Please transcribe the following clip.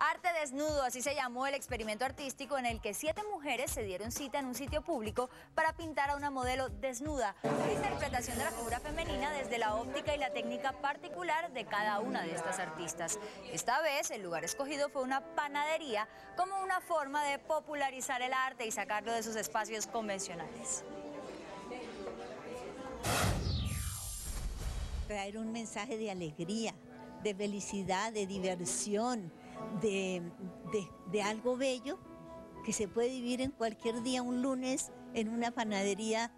Arte desnudo, así se llamó el experimento artístico en el que siete mujeres se dieron cita en un sitio público para pintar a una modelo desnuda. La interpretación de la figura femenina desde la óptica y la técnica particular de cada una de estas artistas. Esta vez el lugar escogido fue una panadería como una forma de popularizar el arte y sacarlo de sus espacios convencionales. Traer un mensaje de alegría, de felicidad, de diversión, de, de, algo bello que se puede vivir en cualquier día, un lunes, en una panadería